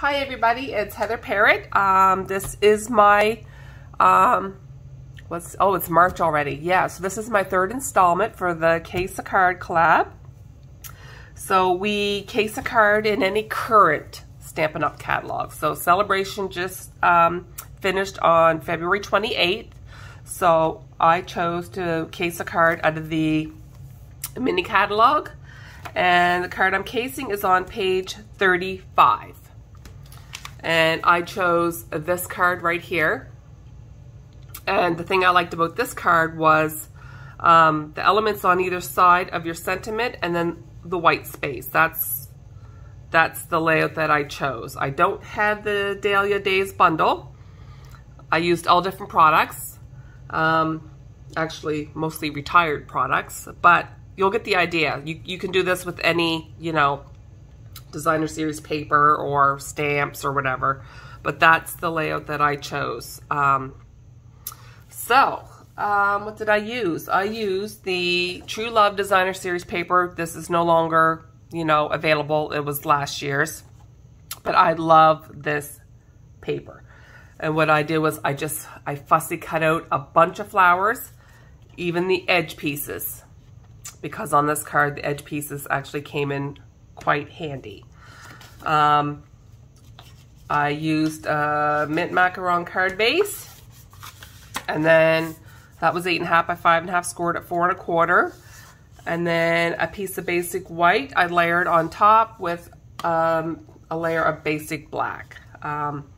Hi everybody, it's Heather Parrott. Um, this is my, um, what's, oh it's March already. Yeah, so this is my third installment for the Case a Card collab. So we case a card in any current Stampin' Up! catalog. So Celebration just um, finished on February 28th. So I chose to case a card out of the mini catalog. And the card I'm casing is on page 35. And I chose this card right here. And the thing I liked about this card was um, the elements on either side of your sentiment and then the white space. That's that's the layout that I chose. I don't have the Dahlia Days bundle. I used all different products. Um, actually, mostly retired products, but you'll get the idea. You, you can do this with any, you know, designer series paper or stamps or whatever. But that's the layout that I chose. Um, so, um, what did I use? I used the True Love Designer Series paper. This is no longer, you know, available. It was last year's. But I love this paper. And what I did was I just, I fussy cut out a bunch of flowers, even the edge pieces. Because on this card, the edge pieces actually came in quite handy. Um, I used a mint macaron card base. And then that was eight and a half by five and a half, scored at four and a quarter. And then a piece of basic white I layered on top with um, a layer of basic black. Um,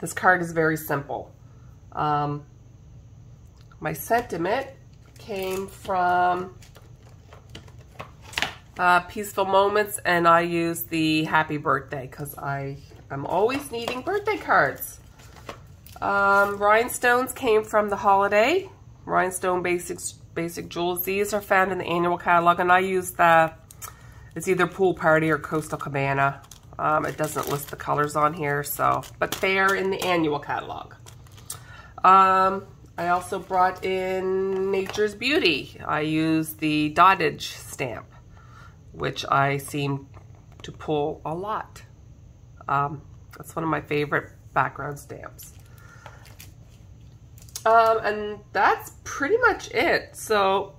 this card is very simple. Um, my sentiment came from uh, Peaceful Moments, and I use the Happy Birthday because I am always needing birthday cards. Um, rhinestones came from the holiday. Rhinestone Basics Basic Jewels. These are found in the annual catalog, and I use the, it's either Pool Party or Coastal Cabana. Um, it doesn't list the colors on here, so, but they are in the annual catalog. Um, I also brought in Nature's Beauty. I use the Dottage stamp which I seem to pull a lot. Um, that's one of my favorite background stamps. Um, and that's pretty much it. So,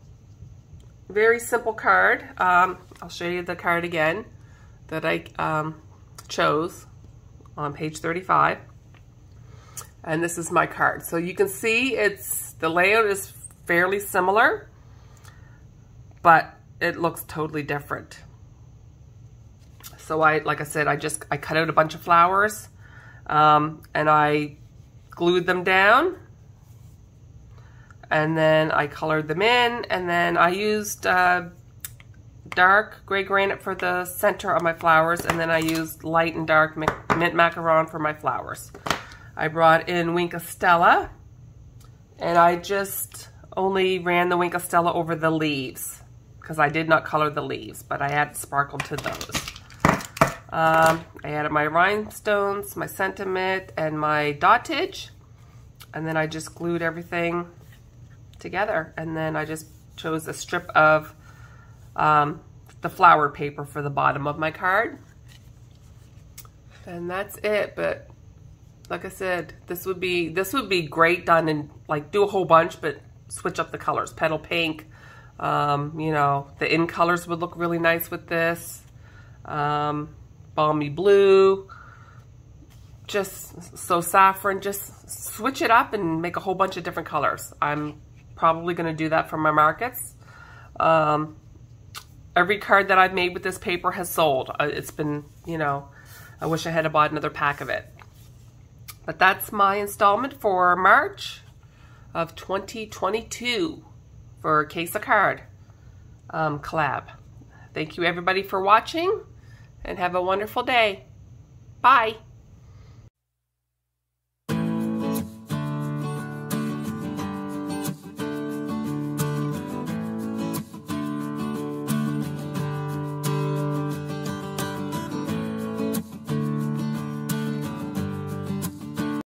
very simple card. Um, I'll show you the card again that I um, chose on page 35. And this is my card. So you can see it's the layout is fairly similar, but it looks totally different. So I, like I said, I just, I cut out a bunch of flowers um, and I glued them down and then I colored them in and then I used uh, dark gray granite for the center of my flowers and then I used light and dark mint macaron for my flowers. I brought in Wink of Stella and I just only ran the Wink of Stella over the leaves because I did not color the leaves, but I added sparkle to those. Um, I added my rhinestones, my sentiment, and my dotage. And then I just glued everything together. And then I just chose a strip of um, the flower paper for the bottom of my card. And that's it. But like I said, this would be this would be great done and like do a whole bunch, but switch up the colors. Petal pink, um, you know, the in colors would look really nice with this. Um, balmy blue. Just so saffron, just switch it up and make a whole bunch of different colors. I'm probably going to do that for my markets. Um, every card that I've made with this paper has sold. Uh, it's been, you know, I wish I had bought another pack of it. But that's my installment for March of 2022 for Case a Card um, collab. Thank you everybody for watching and have a wonderful day. Bye.